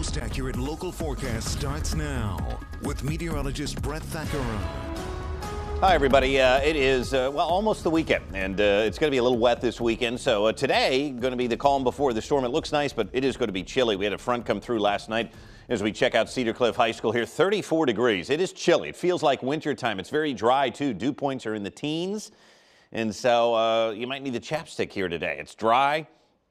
most accurate local forecast starts now with meteorologist Brett Thackeray. Hi, everybody. Uh, it is, uh, well, almost the weekend, and uh, it's going to be a little wet this weekend. So uh, today, going to be the calm before the storm. It looks nice, but it is going to be chilly. We had a front come through last night as we check out Cedar Cliff High School here. 34 degrees. It is chilly. It feels like wintertime. It's very dry, too. Dew points are in the teens, and so uh, you might need the chapstick here today. It's dry.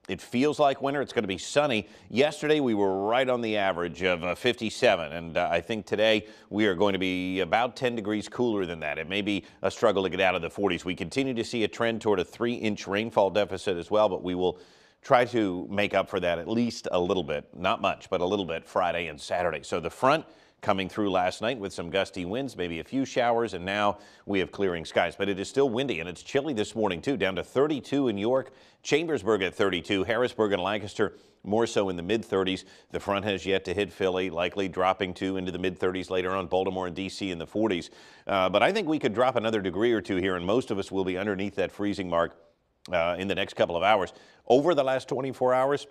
It feels like winter. It's going to be sunny. Yesterday, we were right on the average of uh, 57, and uh, I think today we are going to be about 10 degrees cooler than that. It may be a struggle to get out of the 40s. We continue to see a trend toward a three inch rainfall deficit as well, but we will try to make up for that at least a little bit. Not much, but a little bit Friday and Saturday. So the front coming through last night with some gusty winds, maybe a few showers, and now we have clearing skies. But it is still windy and it's chilly this morning too, down to 32 in York, Chambersburg at 32, Harrisburg and Lancaster more so in the mid 30s. The front has yet to hit Philly, likely dropping to into the mid 30s later on, Baltimore and D.C. in the 40s. Uh, but I think we could drop another degree or two here, and most of us will be underneath that freezing mark uh, in the next couple of hours. Over the last 24 hours,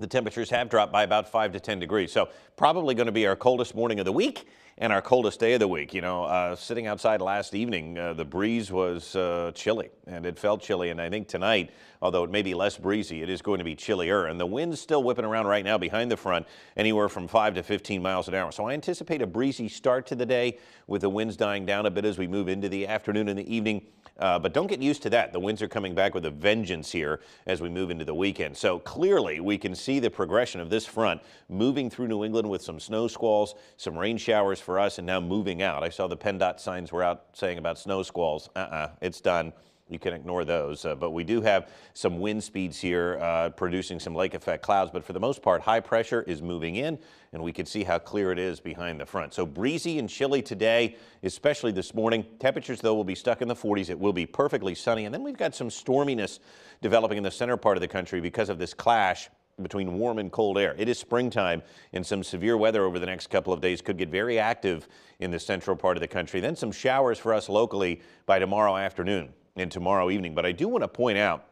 the temperatures have dropped by about 5 to 10 degrees. So probably going to be our coldest morning of the week and our coldest day of the week. You know, uh, sitting outside last evening, uh, the breeze was uh, chilly and it felt chilly. And I think tonight, although it may be less breezy, it is going to be chillier. And the wind's still whipping around right now behind the front, anywhere from 5 to 15 miles an hour. So I anticipate a breezy start to the day with the winds dying down a bit as we move into the afternoon and the evening. Uh, but don't get used to that. The winds are coming back with a vengeance here as we move into the weekend. So clearly we can see the progression of this front moving through New England with some snow squalls, some rain showers for us, and now moving out. I saw the PennDOT signs were out saying about snow squalls. Uh-uh, it's done. You can ignore those. Uh, but we do have some wind speeds here uh, producing some lake effect clouds. But for the most part, high pressure is moving in, and we can see how clear it is behind the front. So breezy and chilly today, especially this morning. Temperatures, though, will be stuck in the 40s. It will be perfectly sunny. And then we've got some storminess developing in the center part of the country because of this clash between warm and cold air. It is springtime and some severe weather over the next couple of days could get very active in the central part of the country. Then some showers for us locally by tomorrow afternoon and tomorrow evening. But I do want to point out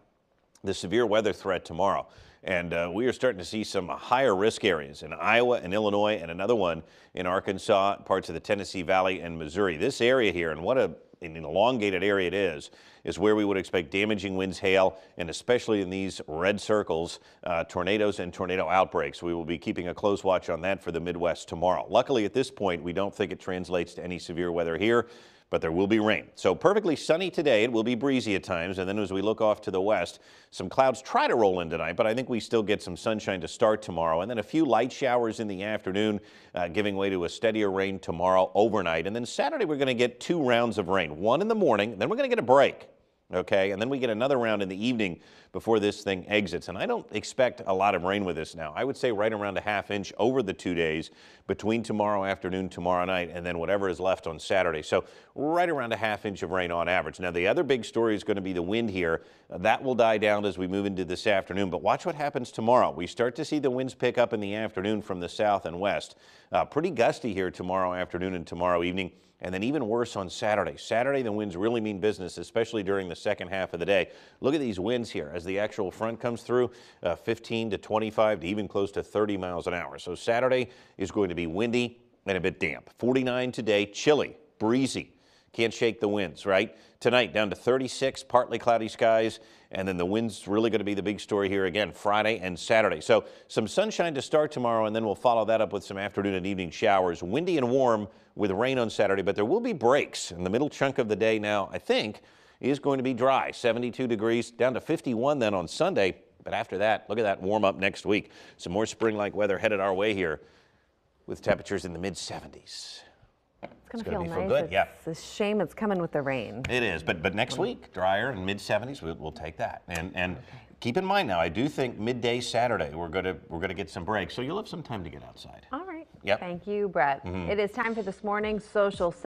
the severe weather threat tomorrow. And uh, we are starting to see some higher risk areas in Iowa and Illinois and another one in Arkansas, parts of the Tennessee Valley and Missouri. This area here, and what a an elongated area it is, is where we would expect damaging winds, hail, and especially in these red circles, uh, tornadoes and tornado outbreaks. We will be keeping a close watch on that for the Midwest tomorrow. Luckily, at this point, we don't think it translates to any severe weather here but there will be rain. So perfectly sunny today. It will be breezy at times. And then as we look off to the west, some clouds try to roll in tonight, but I think we still get some sunshine to start tomorrow. And then a few light showers in the afternoon, uh, giving way to a steadier rain tomorrow overnight. And then Saturday, we're going to get two rounds of rain, one in the morning, then we're going to get a break okay? And then we get another round in the evening before this thing exits. And I don't expect a lot of rain with this now. I would say right around a half inch over the two days between tomorrow afternoon, tomorrow night, and then whatever is left on Saturday. So right around a half inch of rain on average. Now, the other big story is going to be the wind here. that will die down as we move into this afternoon. But watch what happens tomorrow. We start to see the winds pick up in the afternoon from the south and west. Uh, pretty gusty here tomorrow afternoon and tomorrow evening and then even worse on Saturday. Saturday, the winds really mean business, especially during the second half of the day. Look at these winds here as the actual front comes through, uh, 15 to 25 to even close to 30 miles an hour. So Saturday is going to be windy and a bit damp. 49 today, chilly, breezy. Can't shake the winds, right? Tonight down to 36, partly cloudy skies, and then the wind's really going to be the big story here again Friday and Saturday. So some sunshine to start tomorrow, and then we'll follow that up with some afternoon and evening showers. Windy and warm with rain on Saturday, but there will be breaks in the middle chunk of the day now, I think, is going to be dry. 72 degrees down to 51 then on Sunday. But after that, look at that warm up next week. Some more spring like weather headed our way here with temperatures in the mid 70s. It's going to feel nice. Good. It's yeah. a shame it's coming with the rain. It is, but but next week, drier and mid 70s, we'll, we'll take that. And and okay. keep in mind now, I do think midday Saturday we're going to we're going to get some breaks, so you'll have some time to get outside. All right. Yep. Thank you, Brett. Mm -hmm. It is time for this morning's social.